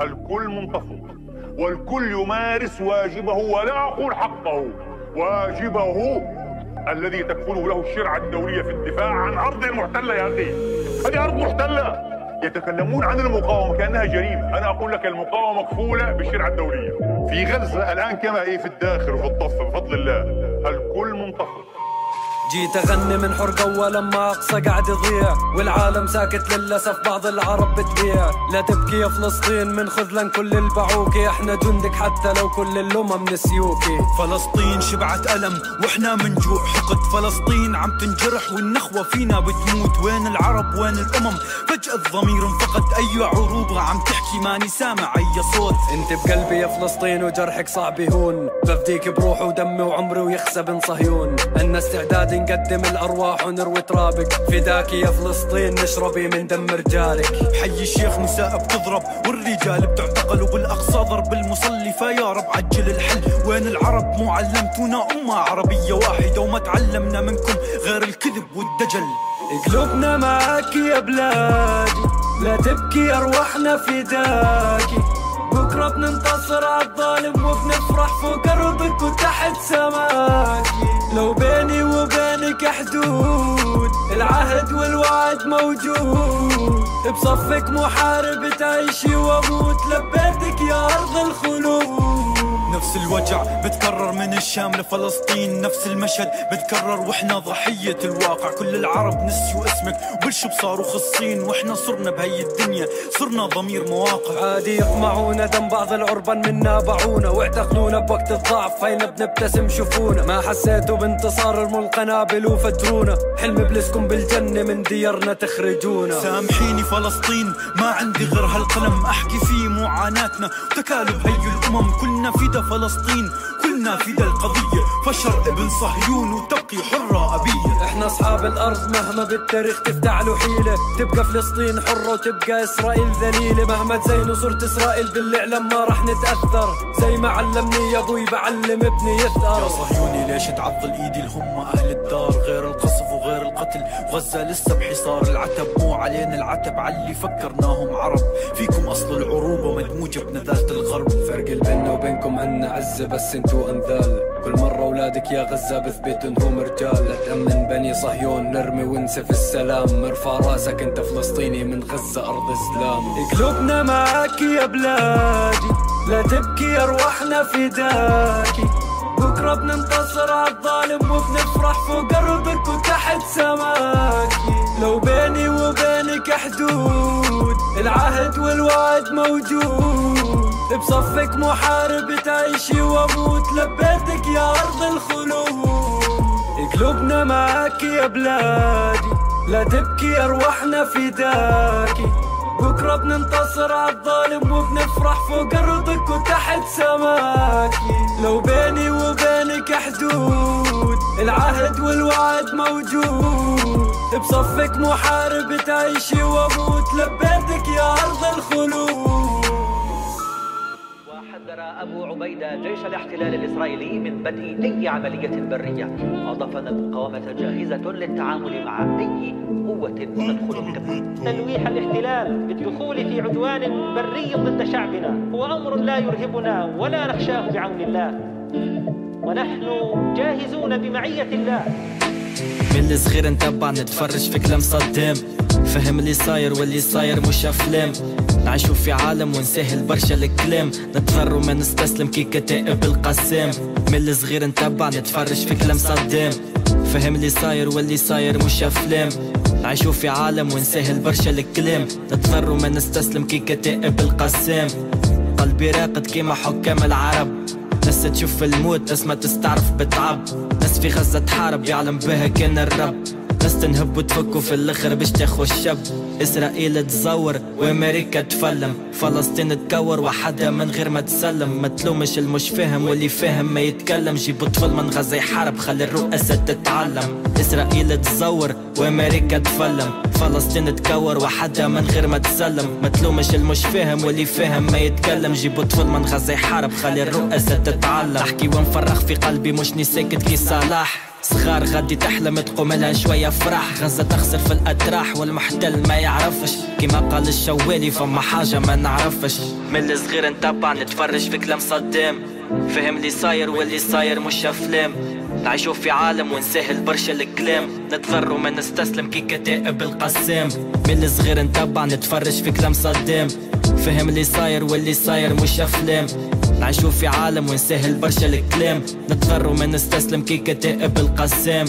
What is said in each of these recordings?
الكل منتفض. والكل يمارس واجبه ولا أقول حقه. واجبه الذي تكفله له الشرعة الدولية في الدفاع عن أرض محتلة يا أخي. هذه أرض محتلة. يتكلمون عن المقاومة كأنها جريمة. أنا أقول لك المقاومة مكفولة بالشرعة الدولية. في غزة الآن كما هي في الداخل وفي الضفة بفضل الله الكل منتفض. جيت أغني من حرقة ولما أقصى قاعد يضيع والعالم ساكت للأسف بعض العرب بتبيع. لا تبكي يا فلسطين من خذلان كل البعوكي إحنا جندك حتى لو كل الأمم نسيوكي فلسطين شبعت ألم وإحنا من جوع. حقد فلسطين عم تنجرح والنخوة فينا بتموت. وين العرب؟ وين الأمم؟ فجأة الضمير انفقد. أي عروبة عم تحكي؟ ماني سامع أي صوت. انت بقلبي يا فلسطين وجرحك صعب يهون. بفديك بروحي ودمي وعمري ويخسى بن صهيون. عنا استعداد نقدم الأرواح ونروي ترابك. فداك يا فلسطين نشربي من دم رجالك. حي الشيخ نساء بتضرب والرجال بتعتقل وبالأقصى ضرب المصلي. فيا رب عجل الحل. وين العرب مو علمتونا أمة عربية واحدة وما تعلمنا منكم غير الكذب والدجل. قلوبنا معاك يا بلادي. لا تبكي أرواحنا فداكي بكرة بننتصر على الظالم وبنفرح فوق ارضك وتحت سماكي. لو بيني وبينك حدود العهد والوعد موجود. بصفك محارب تعيشي وأموت لبيتك يا أرض الخلود. نفس الوجع بتكرر من الشام لفلسطين نفس المشهد بتكرر وإحنا ضحية الواقع. كل العرب نسيوا اسمك وبلشوا بصاروا خصين وإحنا صرنا بهي الدنيا صرنا ضمير مواقع. عادي يقمعونا دم بعض العربان منا باعونا. واعتقلونا بوقت الضعف هينا بنبتسم شوفونا. ما حسيتوا بانتصار ارموا القنابل وفجرونا. حلم بلسكم بالجنة من ديارنا تخرجونا. سامحيني فلسطين ما عندي غير هالقلم. أحكي فيه معاناتنا وتكالب هي الأمم. كلنا فلسطين. كلنا فدا القضية. فشر ابن صهيون وتبقي حرة أبية. إحنا أصحاب الأرض مهما بالتاريخ تفتعلوا حيلة. تبقى فلسطين حرة وتبقى إسرائيل ذليلة. مهما تزينوا صورة إسرائيل بالاعلام ما رح نتأثر. زي ما علمني يا أبوي بعلم ابني يا يثأر صهيوني ليش تعضل ايدي الهم أهل الدار؟ غير القصف وغير القتل غزة لسه بحصار العتب مو علينا العتب علي فكرناهم عرب. فيكم أصل العروبة مدموجة بنذالة الغرب. فرق بيننا وبينكم عنا عزة بس انتو أنذال. كل مرة أولادك يا غزة بثبتوا انهم رجال لا تأمن بني صهيون نرمي ونسف السلام. ارفع رأسك أنت فلسطيني من غزة أرض إسلام. قلوبنا معاك يا بلادي لا تبكي أرواحنا فداكي. بكرة بننتصر على الظالم وبنفرح فوق ارضك وتحت سماكي لو بيني وبينك حدود العهد والوعد موجود. بصفك محارب تعيشي واموت لبيتك يا أرض الخلود. قلوبنا معاك يا بلادي لا تبكي أرواحنا فداكي بكرة بننتصر على الظالم وبنفرح فوق أرضك وتحت سماكي لو بيني وبينك حدود العهد والوعد موجود. بصفك محارب تعيشي وأموت لبيتك يا أرض الخلود. وحذر أبو عبيدة جيش الاحتلال الإسرائيلي من بدء أي عملية برية. أضاف أن المقاومة جاهزة للتعامل مع أي قوة تدخل القطاع تلويح الاحتلال بالدخول في عدوان بري ضد شعبنا. هو أمر لا يرهبنا ولا نخشاه بعون الله. ونحن جاهزون بمعية الله. من الصغير نتبع نتفرج في كلام صدام فهم اللي صاير واللي صاير مش أفلام. نعيشو في عالم ونسهل برشا الكلام. نتغر وما نستسلم كي كتائب القسام. من الصغير نتبع نتفرج في كلام صدام فهم اللي صاير واللي صاير مش أفلام. نعيشو في عالم ونسهل برشا الكلام. نتغر وما نستسلم كي كتائب القسام. قلبي راقد كيما حكام العرب. ناس تشوف الموت ناس ما تستعرف بتعب. ناس في غزة تحارب يعلم بها كان الرب. ناس تنهب وتفكوا في الأخر باش تاخو الشب. إسرائيل تزور وأمريكا تفلم. فلسطين تكور وحدها من غير ما تسلم. ما تلومش المش فاهم واللي فاهم ما يتكلم. جيبوا طفل من غزة يحارب خلي الرؤساء تتعلم. إسرائيل تزور وأمريكا تفلم. فلسطين تكور وحدها من غير ما تسلم. ما تلومش المش فاهم واللي فاهم ما يتكلم. جيبوا طفل من غزة يحارب خلي الرؤساء تتعلم. احكي ونفرغ في قلبي مش ساكت كي صلاح. صغار غادي تحلم تقوم لها شوية فرح. غزة تخسر في الأتراح والمحتل ما يعرفش. كيما قال الشوالي فما حاجة ما نعرفش. من الصغير نتبع نتفرج في كلام صدام. فهم لي صاير واللي صاير مش أفلام. نعيشو في عالم ونسهل برشا الكلام. نتضر وما نستسلم كي كتائب القسام. من الصغير نتبع نتفرج في كلام صدام. فهم لي صاير واللي صاير مش أفلام. نعيشو في عالم ونسهل برشا الكلام. نتغر وما نستسلم كي كتائب القسام.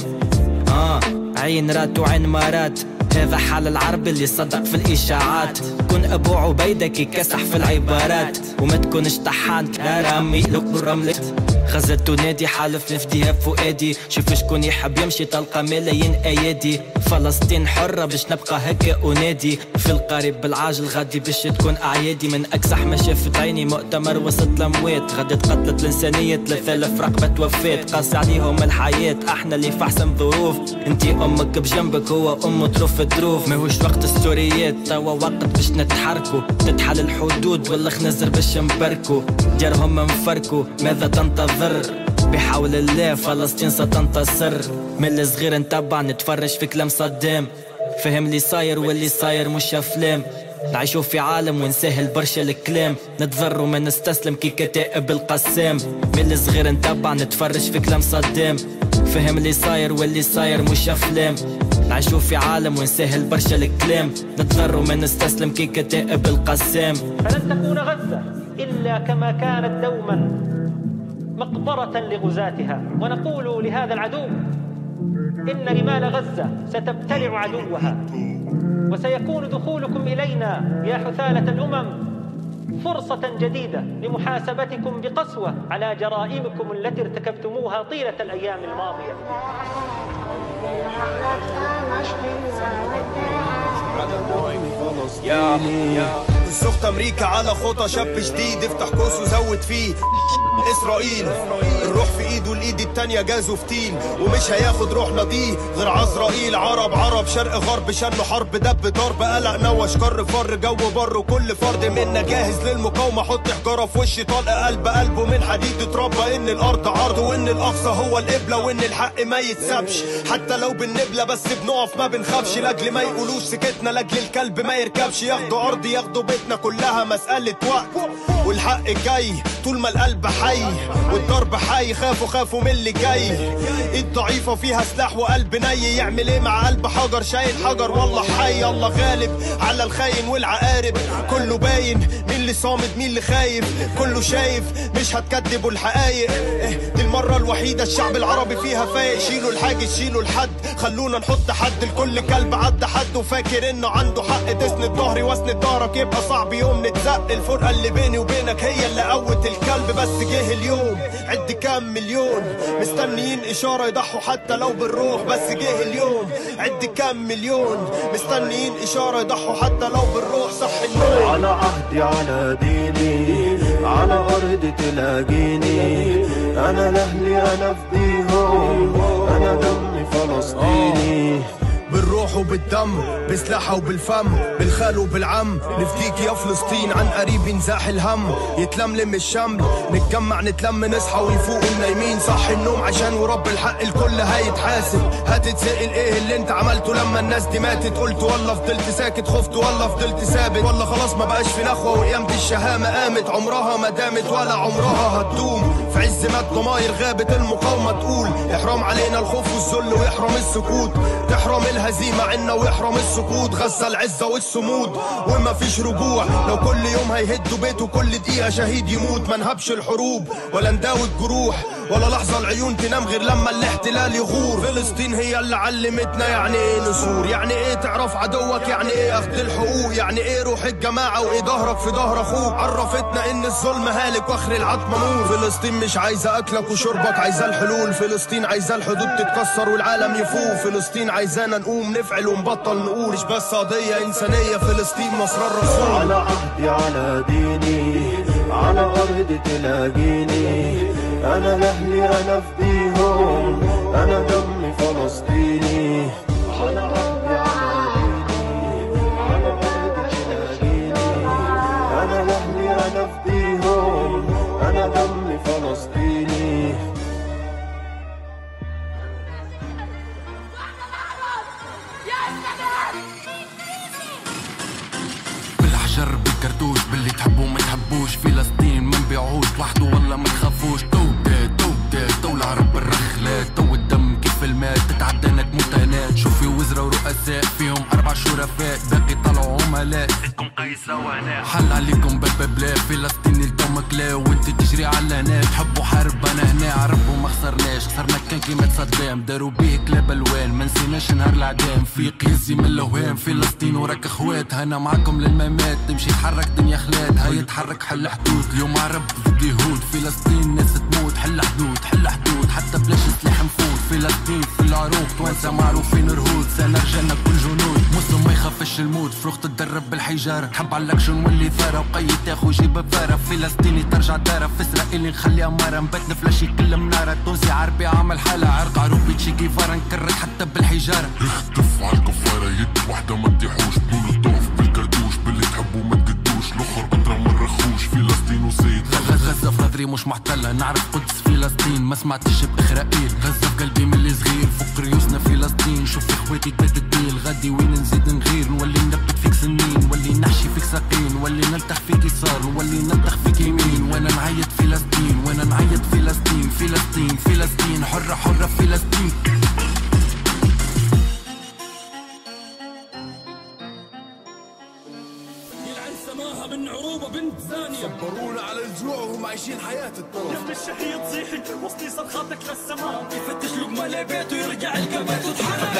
آه عين رات وعين مرات هذا حال العرب اللي صدق في الإشاعات. كن أبو عبيدة كي كسح في العبارات. وما تكونش طحان رامي لك رملت غزلت نادي حالف نفديها بفؤادي شوف شكون يحب يمشي تلقى ملايين أيادي. فلسطين حرة باش نبقى هكا انادي في القريب بالعاجل غادي باش تكون أعيادي. من أكسح ما شافت عيني مؤتمر وسط الاموات غادي تقتلت الإنسانية 3000 رقبة توفات قاسي عليهم الحياة أحنا اللي في احسن ظروف. أنتي أمك بجنبك هو امه تروف تروف ماهوش وقت ستوريات توا وقت باش نتحركوا. تتحل الحدود والخنزر باش نبركوا. ديارهم مفركوا ماذا تنتظر؟ بحول الله فلسطين ستنتصر. من الصغير نتبع نتفرج في كلام صدام. فهم لي صاير واللي صاير مش أفلام. نعيشو في عالم ونسهل برشا الكلام. نتضر وما نستسلم كي كتائب القسام. من الصغير نتبع نتفرج في كلام صدام. فهم لي صاير واللي صاير مش أفلام. نعيشو في عالم ونسهل برشا الكلام. نتضر وما نستسلم كي كتائب القسام. فلن تكون غزة إلا كما كانت دوما. مقبرة لغزاتها. ونقول لهذا العدو إن رمال غزة ستبتلع عدوها وسيكون دخولكم إلينا يا حثالة الأمم فرصة جديدة لمحاسبتكم بقسوة على جرائمكم التي ارتكبتموها طيلة الأيام الماضية. يا سخت أمريكا على خطى شاب جديد افتح قوس وزود فيه. إسرائيل الروح في إيده الإيد التانية جازوا فتيل ومش هياخد روحنا دي غير عزرائيل عرب عرب شرق غرب شنوا حرب دب ضرب قلق نوش كر فر جو بر وكل فرد منا جاهز للمقاومة. حط حجارة في وش طلق قلب قلبه من حديد اتربى. إن الأرض عرض وإن الأقصى هو القبلة وإن الحق ما يتسابش. حتى لو بالنبلة بس بنقف ما بنخافش. لأجل ما يقولوش سكتنا لأجل الكلب ما يركبش. ياخدوا أرض ياخدوا بيتنا كلها مسألة وقت. والحق جاي طول ما القلب حي والضرب حي خافوا خافوا من اللي جاي. إيد ضعيفة فيها سلاح وقلب ني يعمل إيه مع قلب حجر؟ شايل حجر والله حي الله غالب على الخاين والعقارب. كله باين مين اللي صامد مين اللي خايف. كله شايف مش هتكدبوا الحقايق إيه، دي المرة الوحيدة الشعب العربي فيها فايق. شيلوا الحاجز شيلوا الحد. خلونا نحط حد لكل كلب عدى حد. وفاكر إنه عنده حق تسند ظهري واسند ظهرك يبقى صعب يوم نتزق. الفرقة اللي بيني وبينك هي اللي قوت الكلب بس جه اليوم عد كام مليون. مستنيين إشارة يضحوا حتى لو بالروح بس جه اليوم عد كام مليون. مستنيين إشارة يضحوا حتى لو بالروح صح النوم. على عهدي على ديني على أرض تلاقيني. أنا لأهلي أنا فديهم أنا دمي فلسطيني. بالروح وبالدم بسلاحة وبالفم بالخال وبالعم. نفديك يا فلسطين عن قريب ينزاح الهم. يتلملم الشمل نتجمع نتلم نصحى ويفوق النايمين. صح النوم عشان ورب الحق الكل هيتحاسب. هتتسأل إيه اللي انت عملته لما الناس دي ماتت؟ قلت والله فضلت ساكت خفت والله فضلت ثابت. والله خلاص ما بقاش في نخوة وقيامة الشهامة قامت. عمرها ما دامت ولا عمرها هتدوم. في عز ما الضماير غابت المقاومة تقول احرام علينا الخوف والذل ويحرم السكوت. تحرم الهزيمة عنا ويحرم السكوت غزة العزة والصمود. وما فيش رجوع. لو كل يوم هيهدوا بيته كل دقيقة شهيد يموت. ما نهبش الحروب ولا نداوي الجروح ولا لحظة العيون تنام غير لما الاحتلال يغور. فلسطين هي اللي علمتنا يعني إيه نسور. يعني إيه تعرف عدوك؟ يعني إيه اخذ الحقوق؟ يعني إيه روح الجماعة وإيه ظهرك في ظهر أخوك؟ عرفتنا إن الظلم هالك وآخر العتمة نور. فلسطين مش عايزة أكلك وشربك عايزة الحلول. فلسطين عايزة الحدود تتكسر والعالم يفوق. فلسطين عايزانا نقوم نفعل ونبطل نقول. مش بس قضية إنسانية فلسطين مصر الرسول على عهدي على ديني على أرض تلاقيني. أنا لأهلي أنا فديهم أنا دمي وحده والله ما تخافوش. توبة توبة دولة رب الرخلات تو الدم كيف الماء تتعدى تموت هناك شوفي وزراء ورؤساء فيهم أربع شرفاء. باقي طلعوا عملاء. حل عليكم باب بلا فلسطين الدم كلا وانت تجري على هناك تحبوا حرب أنا هنا عربوا ما خسرناش. خسرنا كان كيما صدام داروا بيه كلاب الوان. ما نسيناش نهار العدام. في قيزي من الاوهام فلسطين وراك اخوات. أنا معاكم للممات تمشي تحرك دنيا خلات. هاي تحرك حل حدود. اليوم عرب ضد يهود فلسطين ناس تموت حل حدود حل حدود. حتى بلاش سلاح نفوت فلسطين في العروق توانسة معروفين رهود سنة رجالنا كل جنود مسلم ما يخافش الموت. فروخ تتدرب بالحجارة. تحب على الأكشن واللي ثارة. وقيد تاخو جيب بفارة فلسطيني ترجع دارة. في اسرائيلي نخليها مرة. نبات نفلاشي كل منارة. تونسي عربي عامل حالة. عرق عروبي تشي كيفارة نكرك حتى بالحجارة. اختف على الكفارة. يد وحدة ما تطيحوش طول نظري مش محتلة نعرف قدس فلسطين ما سمعتش بإسرائيل. غزة في قلبي من اللي صغير. فوق ريوسنا فلسطين. شوف إخواتي تبات الديل غادي وين نزيد نغير؟ نولي نبت فيك سنين. نولي نحشي فيك ساقين. نولي نلتخ فيك يسار. نولي نلتخ فيك يمين. وأنا نعيط فلسطين. وأنا نعيط فلسطين. فلسطين فلسطين. حرة حرة فلسطين. عايشين حياة الطرف يم الشهيد صيحي وصلي صرخاتك للسماء يفتش لقمة لبيته يرجع يلقى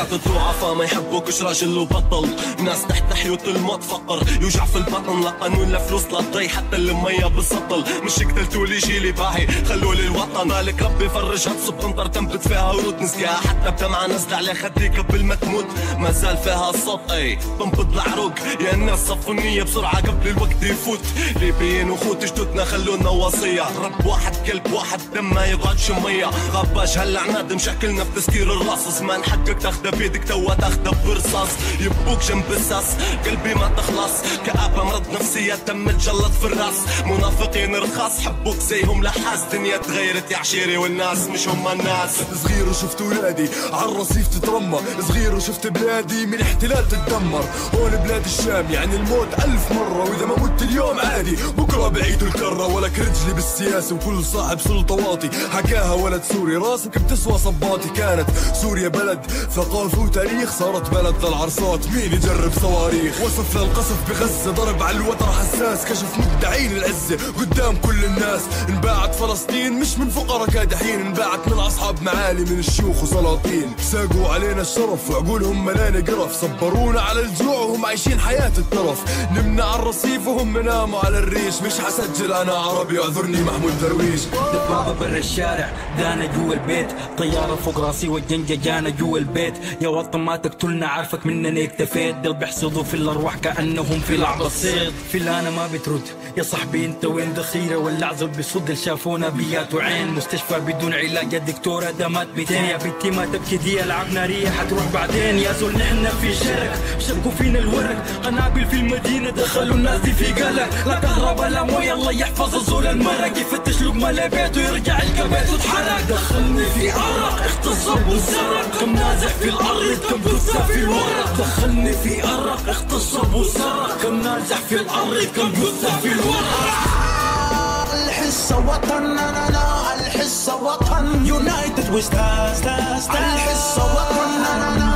طلعت ضعفاء ما يحبوكش راجل وبطل. ناس تحت حيوط الموت فقر يوجع في البطن لا قانون لا فلوس لا ضي حتى المية بالسطل مش قتلتوا لي جيلي باهي خلوا لي الوطن مالك ربي فرجها تصب انطر تنبت فيها ورود نسقيها حتى بدمعة نازلة على خديك قبل ما تموت ما زال فيها الصوت أي تنبض العروق. يا الناس صفوا النية بسرعة قبل الوقت يفوت. ليبيين وخوت جدودنا خلونا وصية. رب واحد كلب واحد دم ما يقعدش مية. غباش هالعناد مشكلنا في تسكير الراس زمان حقك تاخده بيدك توا تاخده برصاص. يبوك جنب الساس. قلبي ما تخلص. كآبة مرض نفسية تم تجلط في الرأس. منافقين رخاص. حبوك زيهم لحاس. دنيا تغيرت يا عشيري والناس مش هم الناس. صغير وشفت ولادي. عالرصيف تترمى صغير وشفت بلادي. من احتلال تتدمر. هون بلاد الشام. يعني الموت ألف مرة. وإذا ما مت اليوم عادي. بكرة بعيد الكرة ولك رجلي بالسياسة. وكل صاحب سلطة واطي. حكاها ولد سوري. راسك بتسوى صباطي. كانت سوريا بلد ثقافة وتاريخ صارت بلد للعرصات مين يجرب صواريخ؟ وصف للقصف بغزة. ضرب على الوتر حساس. كشف مدعين العزة قدام كل الناس. انباعت فلسطين مش من فقراء كادحين. انباعت من أصحاب معالي من الشيوخ وسلاطين. ساقوا علينا الشرف وعقولهم ملانة قرف. صبرونا على الجوع وهم عايشين حياة الترف. نمنا على الرصيف وهم ناموا على الريش. مش حسجل أنا عربي اعذرني محمود درويش. دبابة برا الشارع دانا جوا البيت. طيارة فوق راسي والجنجة جانا جوا البيت. يا وطن ما تقتلنا عارفك مننا اكتفيت دل بيحصدوا في الأرواح كأنهم في لعبة صيد. في أنا ما بترد. يا صاحبي أنت وين دخيرة ولا عزل بصد شافونا بيات وعين. مستشفى بدون علاج يا دكتورة دمات 200 يا بنتي ما تبكي دي العاب نارية حتروح بعدين. يا زول نحن في شرك. شبكوا فينا الورق قنابل في المدينة دخلوا الناس دي في قلق. لا كهرباء لا موية الله يحفظ الزول المرق يفتش لقمة لبيته يرجع يلقى بيته دخلني في عرق اغتصب وسرق. كم نازح في الأرض كم جثة في الورق. دخلني في عرق اغتصب وسرق. كم نازح في الأرض كم جثة في الورق. الحصة وطن أنا لا الحصة وطن. يونايتد وستاز ستاز الحصة وطن أنا لا.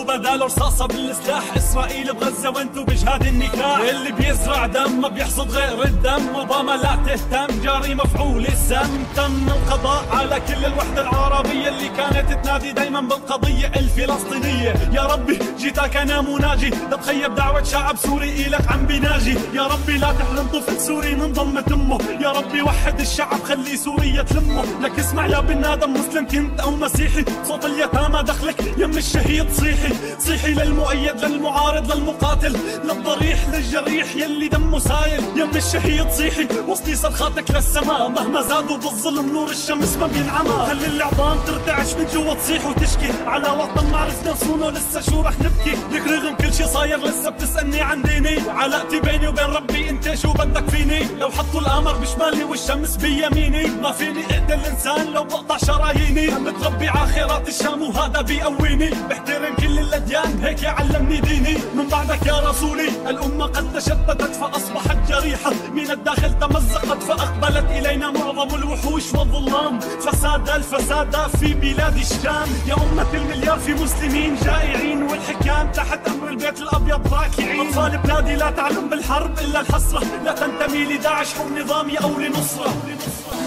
راح حطوا بداله رصاصة بالسلاح. إسرائيل بغزة وانتو بجهاد النكاح. اللي بيزرع دم ما بيحصد غير الدم. أوباما لا تهتم جاري مفعول السم. تم القضاء على كل الوحدة العربية اللي كانت تنادي دايما بالقضية الفلسطينية. يا ربي جيتك أنا مناجي. بتخيب دعوة شعب سوري إلك عم بيناجي يا ربي لا تحرم طفل سوري من ضمة امه يا ربي وحد الشعب خلي سوريا تلمه. لك اسمع يا بن آدم مسلم كنت أو مسيحي. صوت اليتامى دخلك يم الشهيد صيحي. صيحي للمؤيد للمعارض للمقاتل. للضريح للجريح يلي دمه سايل. يم الشهيد صيحي وصلي صرخاتك للسماء. مهما زادوا بالظلم نور الشمس ما بينعمى. خلي العظام ترتعش من جوا تصيح وتشكي؟ على وطن ما عرفنا نصونه لسه شو رح نبكي؟ لك رغم كل شي صاير لسه بتسألني عن ديني. علاقتي بيني وبين ربي انت شو بدك فيني؟ لو حطوا القمر بشمالي والشمس بيميني. ما فيني اقتل انسان لو بقطع شراييني. متربي عاخرات الشام وهذا بيقويني. بحترم كل الاديان هيك علمني ديني. من بعدك يا رسولي الأمة قد تشتتت فأصبحت جريحة. من الداخل تمزقت فأقبلت إلينا معظم الوحوش والظلام. فساد الفساد في بلاد الشام. يا أمة المليار في مسلمين جائعين والحكام تحت أمر البيت الأبيض راكعين أطفال بلادي لا تعلم بالحرب إلا الحسره لا تنتمي لداعش أو نظامي أو لنصرة.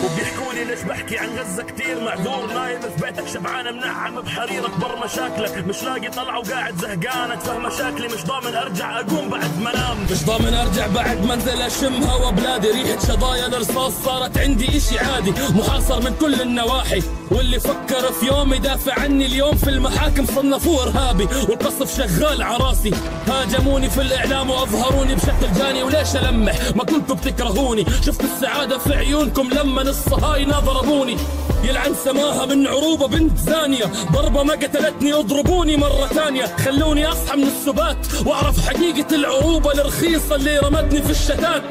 وبيحكوا لي ليش بحكي عن غزة كتير معذور. نايم في بيتك شبعان منعم بحرير اكبر مشاكلك. مش لاقي طلعة وقاعد زهقان اتفهم مشاكلي مش ضامن أرجع أقوم بعد ما أنام. مش ضامن أرجع بعد منزل أشم هوا بلادي ريحة شظايا الرصاص صارت عندي إشي عادي. محاصر من كل النواحي واللي فكر في يوم يدافع عني اليوم في المحاكم صنفوه إرهابي والقصف شغال عراسي هاجموني في الإعلام وأظهروني بشكل جاني وليش ألمح؟ ما كنتوا بتكرهوني. شفت السعادة في عيونكم لما الصهاينة ضربوني يلعن سماها من عروبة بنت زانية. ضربة ما قتلتني اضربوني مرة ثانية. خلوني اصحى من السبات وأعرف حقيقة العروبة الرخيصة اللي رمتني في الشتات.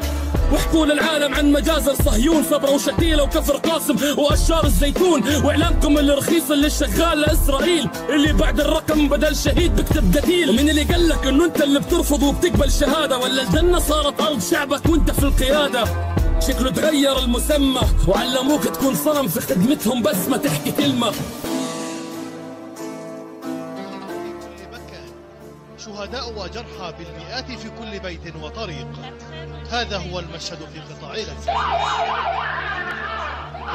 واحكوا للعالم عن مجازر صهيون صبرا وشتيلة وكفر قاسم وأشجار الزيتون. وإعلانكم الرخيص اللي شغال لإسرائيل اللي بعد الرقم بدل شهيد بكتب قتيل ومن اللي قال لك إنه أنت اللي بترفض وبتقبل شهادة ولا الجنة صارت أرض شعبك وأنت في القيادة؟ شكله تغير المسمى. وعلموك تكون صنم في خدمتهم بس ما تحكي كلمة. شهداء وجرحى بالمئات في كل بيت وطريق. هذا هو المشهد في قطاع غزة.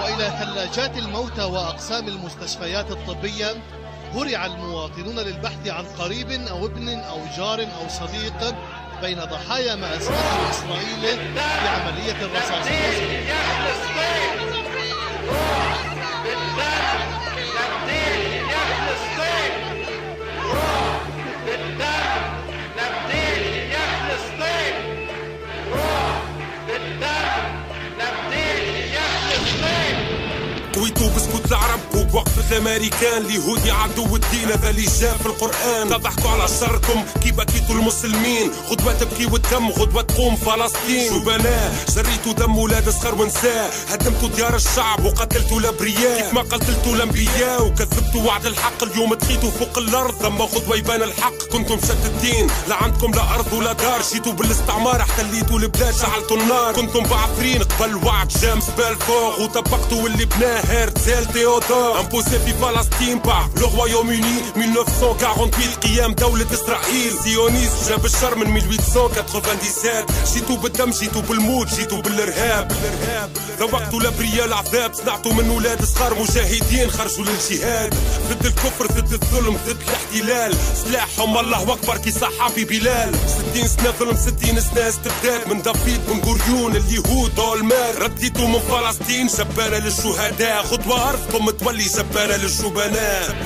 وإلى ثلاجات الموتى وأقسام المستشفيات الطبية هرع المواطنون للبحث عن قريب أو ابن أو جار أو صديق بين ضحايا ما أسمته إسرائيل في عملية الرصاص. الأمريكان اليهودي عدو الدين هذا اللي جاء في القرآن. تضحكوا على شركم كي بكيتوا المسلمين. غدوة تبكي والدم غدوة تقوم فلسطين. شبناء جريتوا دم ولاد صغار ونساء. هدمتوا ديار الشعب وقتلتوا الأبرياء. كيف ما قتلتوا الأنبياء وكذبتوا وعد الحق اليوم تخيتوا فوق الأرض. لما غدوة يبان الحق كنتم مشتتين لا عندكم لا أرض ولا دار. جيتوا بالاستعمار احتليتوا البلاد شعلتوا النار. كنتم بعثرين قبل وعد جيمس بالفور وطبقتوا اللي بناه هرتزل تيودور. imposé في فلسطين par le Royaume-Uni 1948 قيام دولة اسرائيل sioniste جاب الشر من 1897 جيتوا بالدم جيتوا بالموت جيتوا بالارهاب ذوقتوا الابرياء العذاب صنعتوا من ولاد صغار مجاهدين خرجوا للجهاد. ضد الكفر ضد الظلم ضد الاحتلال. سلاحهم الله أكبر كي صحابي بلال. 60 سنة ظلم 60 سنة استبداد من دافيد بن غوريون اليهود دولمار رديتوا من فلسطين جبانة للشهداء. خطوة أرضكم تولي جبانة للشبناء.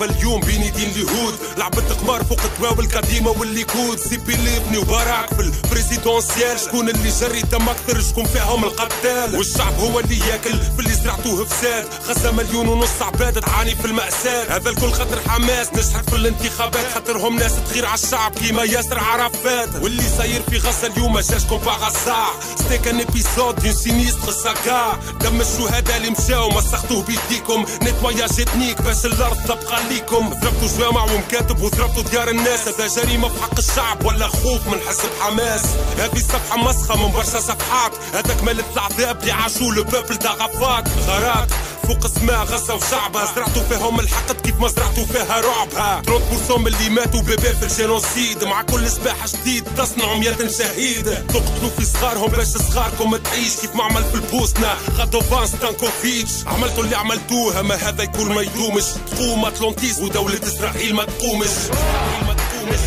لعبة اليوم بين يدين اليهود. لعبة قمار فوق التواوي القديمة والليكود تسيبي ليفني وبراك في ال présidentielle شكون اللي جري دم أكثر؟ شكون فيهم القتال؟ والشعب هو اللي ياكل في اللي زرعتوه فساد غزة مليون ونص عباد تعاني في المأساة. هذا الكل خاطر حماس. نجحت في الانتخابات. خاطرهم ناس تغير على الشعب كيما ياسر عرفات. واللي صاير في غزة اليوم ما جاش comme par hasard c'est qu'un épisode d'un sinistre saga دم الشهداء اللي مشاو مسختوه بيديكم. nettoyage ethnique باش الأرض تبقى ليكم. ضربتوا جوامع ومكاتب وضربتوا ديار الناس. هذا جريمة في حق الشعب ولا خوف من حزب حماس. هذه صفحة مسخة من برشا صفحات. هذاك ملت العذاب اللي عاشوا le peuple d'Arafat غارات فوق سماء غزة وشعبها. زرعتوا فيهم الحقد كيف ما زرعتوا فيها رعبها. 30% من اللي ماتوا bébés في ال génocide. مع كل صباح جديد تصنعوا مئة شهيد. تقتلوا في صغارهم باش صغاركم تعيش. كيف ما عمل في البوسنة. رادوفان ستانكوفيتش. عملتوا اللي عملتوه ما هذا يكون ما يدومش. تقوم اتلانتيس ودولة إسرائيل ما تقومش ما تقومش.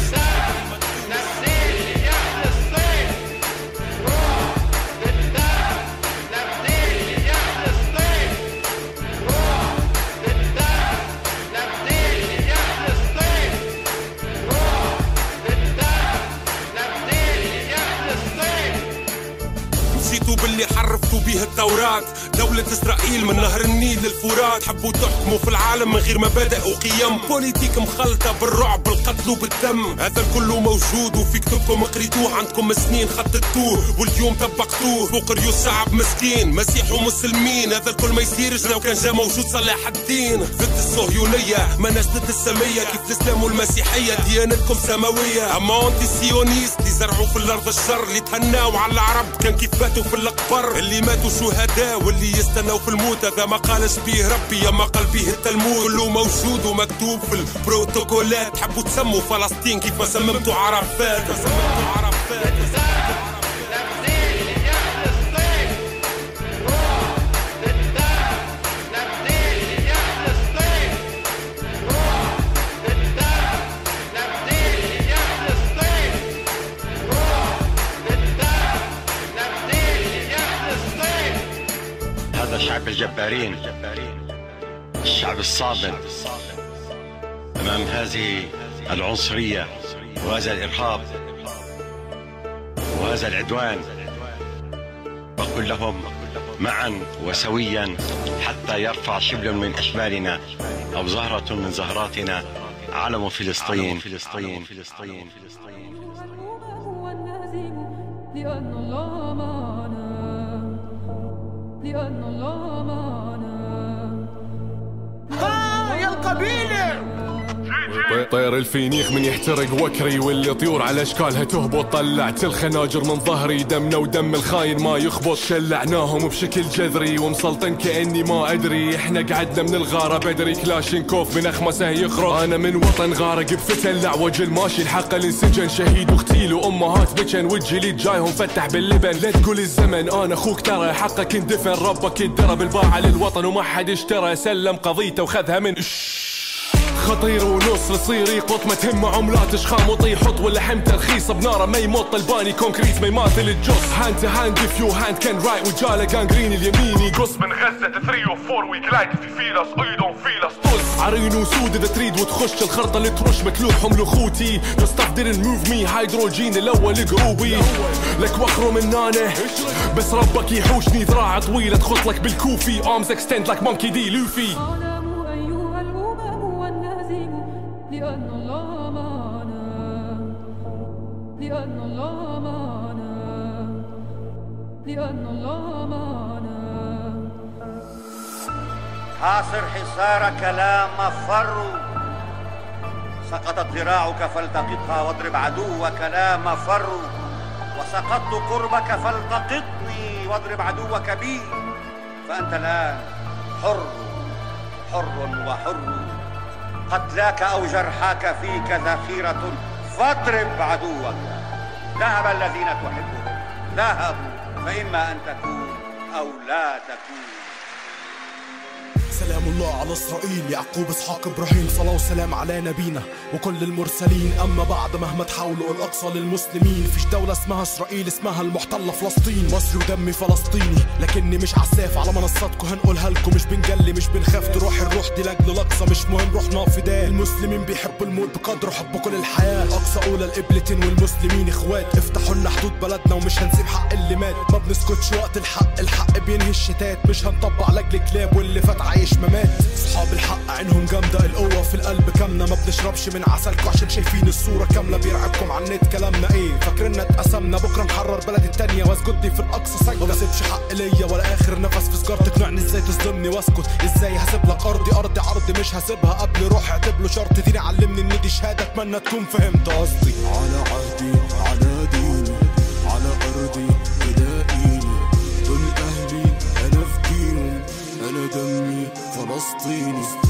تكتبوا بيه التوراة. دولة إسرائيل من نهر النيل للفرات. حبوا تحكموا في العالم من غير مبادئ وقيم بوليتيك مخلطة بالرعب بالقتل وبالدم. هذا كله موجود وفي كتبكم قريتوه عندكم سنين خططتوه واليوم طبقتوه. فوق ريوس شعب مسكين مسيح ومسلمين. هذا الكل ما يصيرش لو كان جا موجود صلاح الدين. ضد الصهيونية ما ناس ضد السمية. كيف الإسلام والمسيحية؟ ديانتكم سماوية. أما أنتي سيونيست اللي زرعوا في الأرض الشر اللي تهناوا على العرب. كان كيف فاتوا في الأقبر اللي ماتوا شهداء واللي يستنوا في الموت. هذا ما قالش بيه ربي يا ما قال بيه التلمود. كله موجود ومكتوب في البروتوكولات. حبوا تسموا فلسطين كيف ما سممتوا عرفات. سممتوا عرفات. هذا شعب الجبارين الشعب الصامد. أمام هذه العنصرية وهذا الإرهاب وهذا العدوان وقل لهم معا وسويا حتى يرفع شبل من أشبالنا أو زهرة من زهراتنا علم فلسطين فلسطين فلسطين فلسطين لأن الله معنا لأن الله معنا ها يا القبيلة. طير الفينيخ من يحترق وكري واللي طيور على أشكالها تهبط. طلعت الخناجر من ظهري دمنا ودم الخاين ما يخبط. شلعناهم بشكل جذري ومسلطن كأني ما أدري. إحنا قعدنا من الغارة بدري كلاشينكوف من أخمسه يخرج. أنا من وطن غارق بفتن لعوج الماشي الحق الإنسجن. شهيد واغتيل وامهات بكن والجليد جايهم فتح باللبن. لا تقول الزمن أنا أخوك ترى حقك اندفن. ربك يدرب الباعة للوطن وما حد اشترى. سلم قضيته وخذها من خطير ونص يصير يقط ما تهمه عملات اشخام وطي حط ولحمته رخيصه بناره ما يمط الباني كونكريت ما يماثل الجص هاند تو هاند if your hand can right وجاله جانجرين اليميني. قص من غزة 3 و 4 ويك لايك في فيلس أيضا فيلس طز عرين وسود إذا تريد وتخش الخرطة اللي ترش مكلوحهم لاخوتي Your stuff didn't move me. هيدروجين الأول قروبي لك وخرو من نانة. بس ربك يحوشني ذراع طويلة. تخط لك بالكوفي. Arms extend like monkey دي لوفي لأن الله معنا لأن الله معنا حاصر حصارك لا مفر سقطت ذراعك فالتقطها واضرب عدوك لا مفر وسقطت قربك فالتقطني واضرب عدوك بي فأنت الآن حر حر وحر قتلاك أو جرحاك فيك ذخيرة فاضرب عدوك ذهب الذين تحبهم ذهبوا فإما أن تكون أو لا تكون سلام الله على إسرائيل. يعقوب إسحاق إبراهيم صلاه وسلام على نبينا وكل المرسلين. أما بعد مهما تحاولوا الأقصى للمسلمين. فيش دولة اسمها إسرائيل اسمها المحتلة فلسطين. مصري ودمي فلسطيني لكني مش عساف على منصاتكم. هنقولها لكم مش بنجلي مش بنخاف. تروح الروح دي لأجل الأقصى مش مهم. روحنا فداء المسلمين بيحبوا الموت بقدر حبكم للحياه الاقصى أولى القبلتين والمسلمين إخوات. افتحوا لنا حدود بلدنا ومش هنسيب حق اللي مات. ما بنسكتش وقت الحق الحق بينهي الشتات. مش هنطبق لاجل كلاب واللي فات عايش ممات. أصحاب الحق عينهم جامدة القوة في القلب كامنه ما بنشربش من عسلكوا عشان شايفين الصورة كاملة. بيرعبكم عن النت كلامنا إيه؟ فاكرنا اتقسمنا. بكرة نحرر بلد التانية. واسجد لي في الأقصى سجده ما بسيبش حق ليا ولا آخر نفس في سجاره تقنعني إزاي تظلمني واسكت؟ إزاي هسيب لك أرضي؟ أرضي عرض مش هسيبها قبل روح اعتب له شرط. ديني علمني إن دي شهادة. أتمنى تكون فهمت قصدي. على عهدي. فلسطيني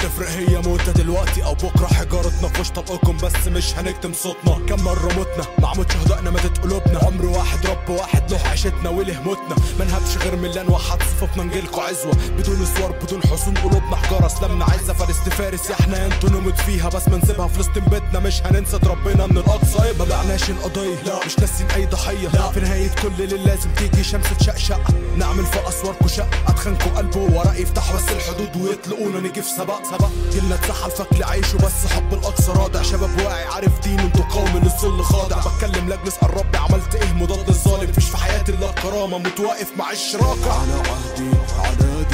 هتفرق هي موتة دلوقتي أو بكرة. حجارتنا في وش طلقكم بس مش هنكتم صوتنا. كم مرة متنا؟ مع موت شهدائنا ماتت قلوبنا. عمر واحد رب واحد له عيشتنا وله موتنا. ما نهبش غير من اللي نوحد صفوفنا نجيلكوا عزوة. بدون سوار بدون حصون قلوبنا حجارة. اسلامنا عزة فارس فارس. يا إحنا أنتوا نموت فيها. بس ما نسيبها فلسطين بيتنا. مش هننسى ربنا من الأقصى. ما بعناش القضية. لا. مش ناسين أي ضحية. لا. في نهاية كل اللي لازم تيجي شمس تشقشق. نعمل في أسواركوا شق أتخنكوا قلبه ورا يفتحوا بس الحدود ويطلقونا. نيجي في سبق سبق. جيلنا اتسحل فكل عيشه بس حب الأقصى رادع. شباب واعي عارف دين أنتوا قوم للذل خاضع. بتكلم لاجل اسال ربي عملت إيه؟ مضاد الظالم. فيش في حياتي إلا الكرامة. متواقف مع الشراكه على عهدي على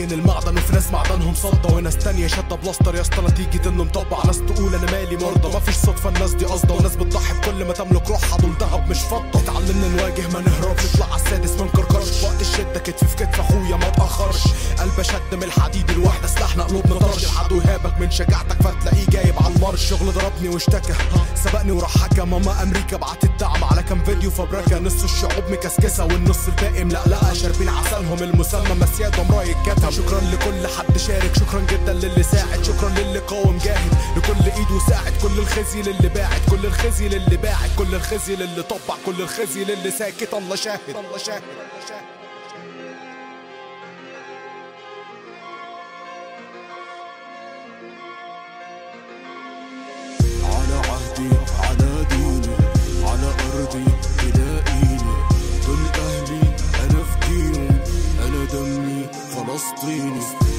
بتبين المعدن وفي ناس معدنهم صدى وناس تانية شدة بلاستر يا اسطى نتيجة انه مطبع ناس تقول أنا مالي مرضى. مفيش صدفة الناس دي قصدة. وناس بتضحي بكل ما تملك روحها دول دهب مش فضة. اتعلمنا نواجه ما نهربش نطلع السادس في وقت الشدة كتف في كتف أخويا ما تأخرش. قلب شد من الحديد الواحدة سلاحنا قلوبنا طرش. العدو يهابك من شجاعتك فتلاقيه جايب على المرش. شغل ضربني واشتكى سبقني وراح حكى ماما أمريكا بعت الدعم على كام فيديو فبركة نص الشعوب مكسكسة والنص الباقي ملقلقة. شاربين عسلهم المسمى مسيادهم راي الكتم شكرا لكل حد شارك. شكرا جدا للي ساعد. شكرا للي قاوم جاهد. لكل ايد وساعد الخزي للي باعد كل الخزي للي باعد كل الخزي للي طبع كل الخزي للي ساكت. الله شاهد الله شاهد على عهدي على ديني على أرضي فدائيني دول أهلي أنا في دينهم أنا دمي فلسطيني.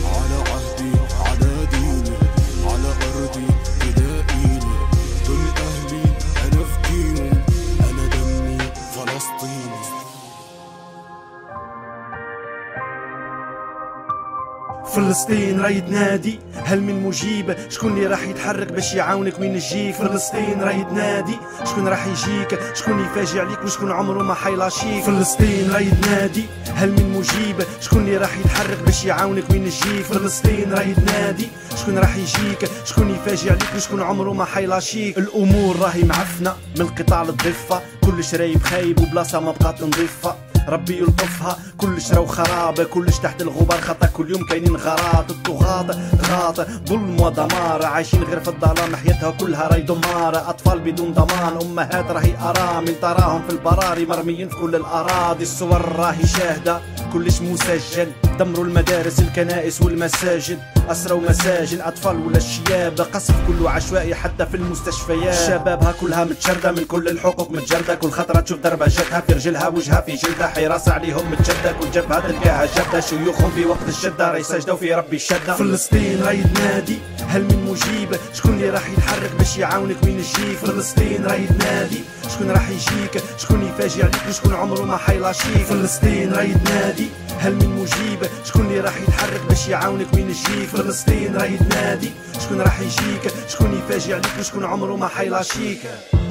فلسطين راهي تنادي هل من مجيب؟ شكون اللي راح يتحرك باش يعاونك وين تجيك؟ فلسطين راهي تنادي شكون راح يجيك؟ شكون يفاجئ عليك وشكون عمره ما حيلاشيك؟ فلسطين راهي تنادي هل من مجيب؟ شكون اللي راح يتحرك باش يعاونك وين تجيك؟ فلسطين راهي تنادي شكون راح يجيك؟ شكون يفاجئ عليك وشكون عمره ما حيلاشيك؟ الأمور راهي معفنة من القطاع للضفه كلش رايب خايب وبلاصة ما بقات نضيفها ربي يلطفها. كلش راهو خراب كلش تحت الغبار. خطأ كل يوم كاينين غراض. الطغاة غاط ظلم ودمار. عايشين غير في الظلام. حياتها كلها راهي دمار. أطفال بدون ضمان. أمهات راهي أرامل. تراهم في البراري مرميين في كل الأراضي. الصور راهي شاهدة. كلش مسجل. دمروا المدارس الكنائس والمساجد. أسروا مساجن أطفال ولا الشياب. قصف كله عشوائي حتى في المستشفيات. شبابها كلها متشردة من كل الحقوق متجردة. كل خطرة تشوف ضربة جتها في رجلها وجهها في جلدها. حراسة عليهم متشدة كل جبهة تلقاها جدة. شيوخهم في وقت الشدة راهي ساجدة وفي ربي الشدة فلسطين راهي تنادي هل من مجيب؟ شكون اللي راح يتحرك باش يعاونك وين تجيك فلسطين راهي تنادي شكون راح يجيك؟ شكون يفاجئ عليك؟ وشكون عمره ما حيلاشيك؟ فلسطين راهي تنادي هل من مجيب؟ شكون اللي راح يتحرك باش يعاونك وين تجيك؟ فلسطين راهي تنادي شكون راح يجيك؟ شكون يفاجئ عليك؟ وشكون عمره ما حيلاشيك؟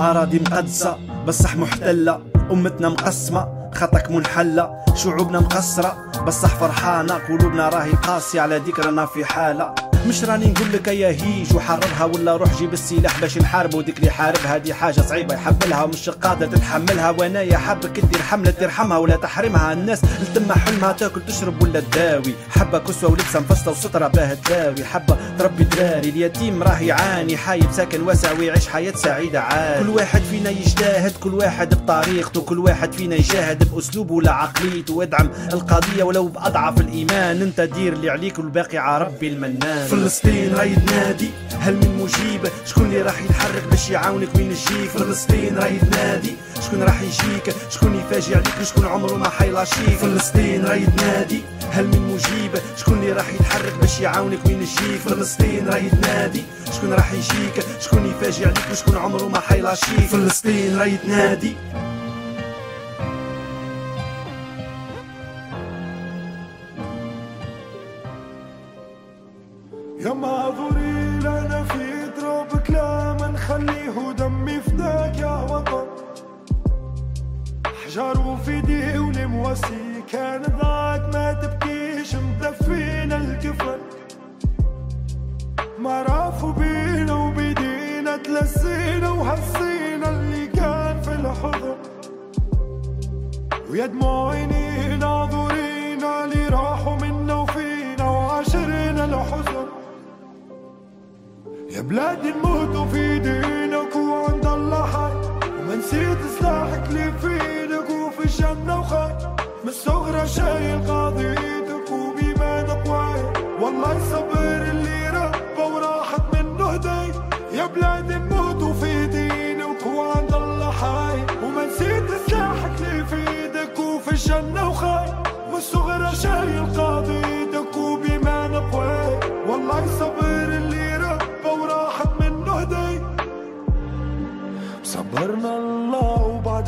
أراضي مقدسة بصح محتلة. أمتنا مقسمة خطك منحلة. شعوبنا مقصرة بصح فرحانة. قلوبنا راهي قاسية. على ذكرنا في حالة. مش راني نقول لك يا هيج وحررها ولا روح جيب السلاح باش نحاربوا ديك اللي حاربها دي حاجة صعيبة يحملها ومش قادر تتحملها. وأنا يا حبك دير حمله ترحمها ولا تحرمها. الناس التم حلمها تاكل تشرب ولا تداوي. حبة كسوة ولبسة مفصلة وسترة باه تداوي حبة تربي دراري اليتيم راه يعاني حايب ساكن واسع ويعيش حياة سعيدة عادي كل واحد فينا يجتهد كل واحد بطريقته. كل واحد فينا يجاهد بأسلوبه ولا عقليته وادعم القضية ولو بأضعف الإيمان. انت دير اللي عليك والباقي على ربي المنان. فلسطين راهي تنادي هل من مجيب شكون اللي راح يتحرك باش يعاونك؟ وين تجيك فلسطين راهي تنادي شكون راح يجيك؟ شكون يفاجئ عليك؟ وشكون عمره ما حيلاشيك؟ فلسطين راهي تنادي هل من مجيب شكون اللي راح يتحرك باش يعاونك؟ وين تجيك فلسطين راهي تنادي شكون راح يجيك؟ شكون يفاجئ عليك؟ وشكون عمره ما حيلاشيك؟ فلسطين راهي تنادي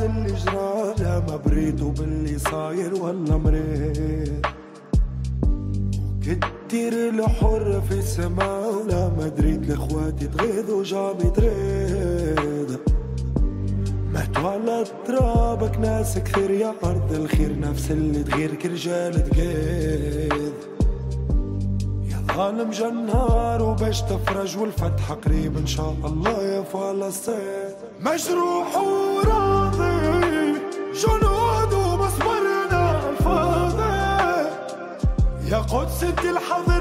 اللي جرى لا ما بريت وباللي صاير ولا مريت. كتير الحر في السماء ولا ما دريت لإخواتي تغيظ وجامي تريد مات على ترابك ناس كثير يا أرض الخير نفس اللي تغير كرجال تقيد. ظالم جنهار وباش تفرج والفتح قريب إن شاء الله يا فلسطين. مجروح وراح جنود وبصبرنا الفاضي يا قدس انت الحظ